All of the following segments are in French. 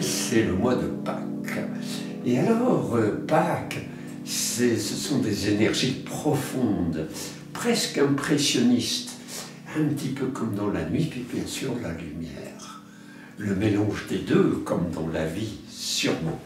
c'est le mois de Pâques. Et alors, euh, Pâques, ce sont des énergies profondes, presque impressionnistes, un petit peu comme dans la nuit, puis bien sûr la lumière. Le mélange des deux, comme dans la vie, sûrement.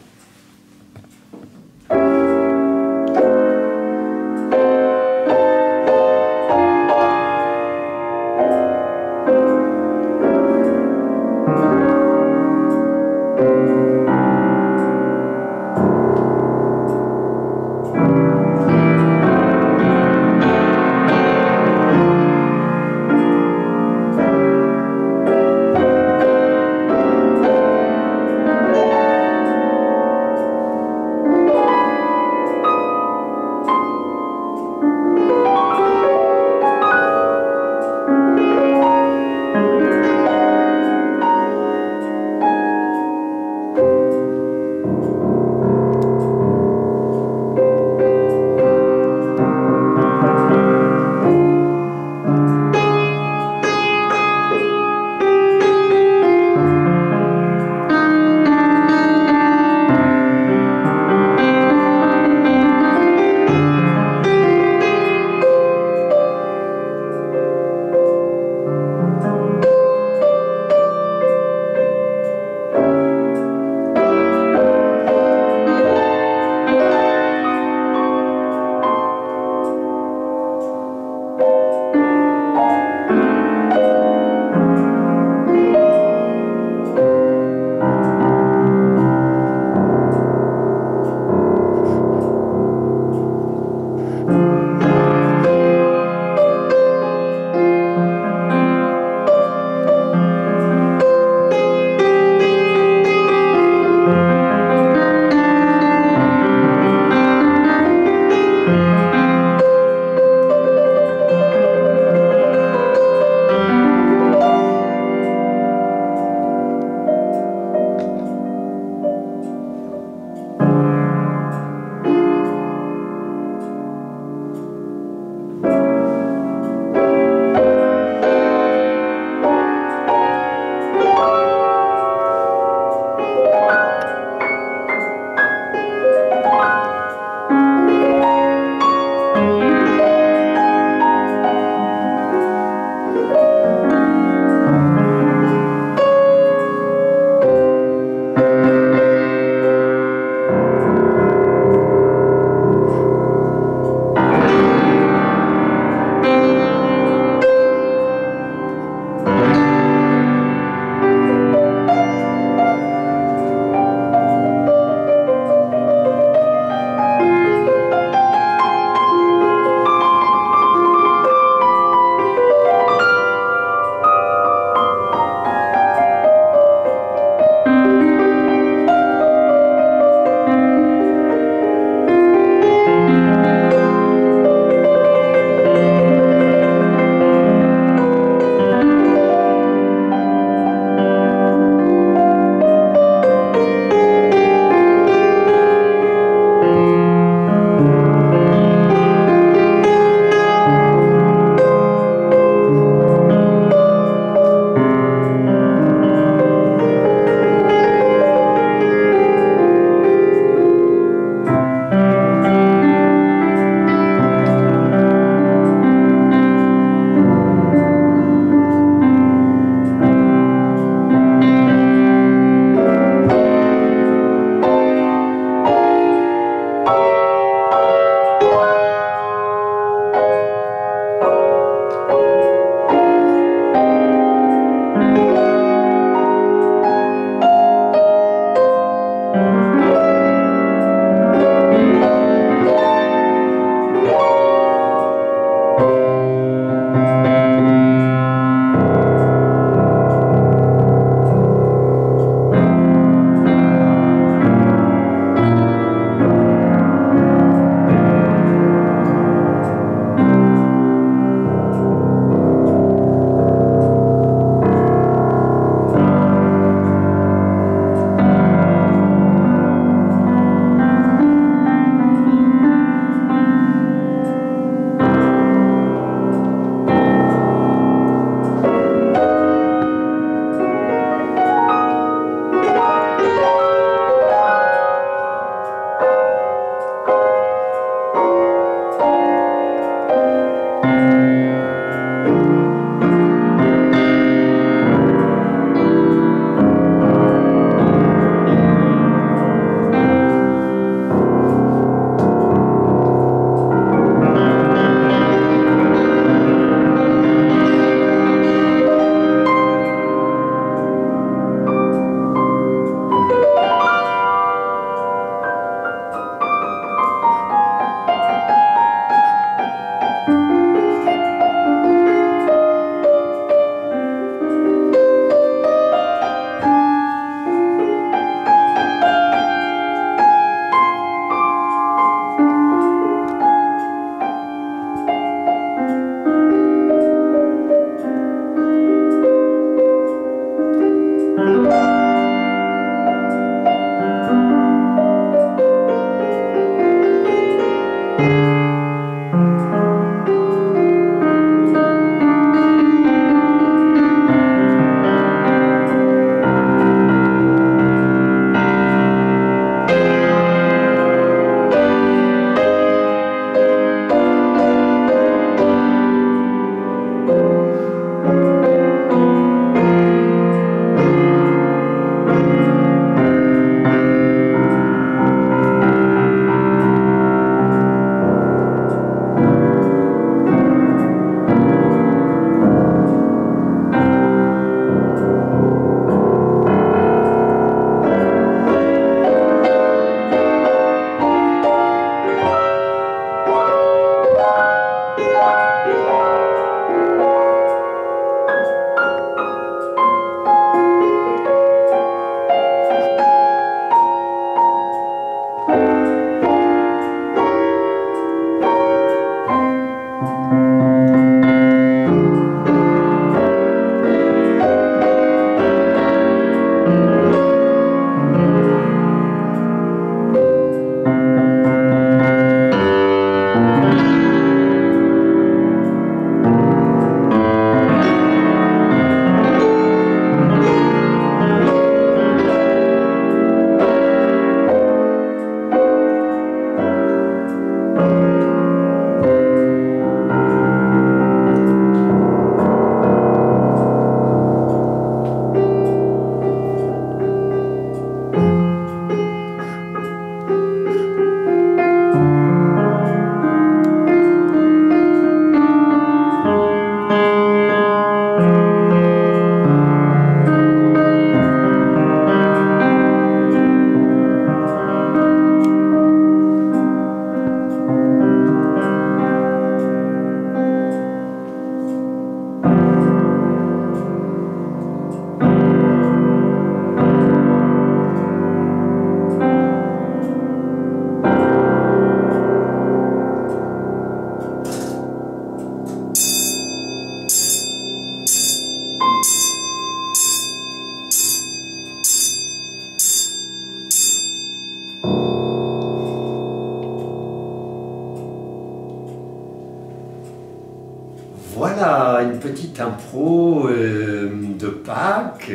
Une petite impro euh, de Pâques.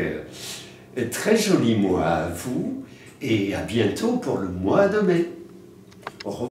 Très joli mois à vous et à bientôt pour le mois de mai.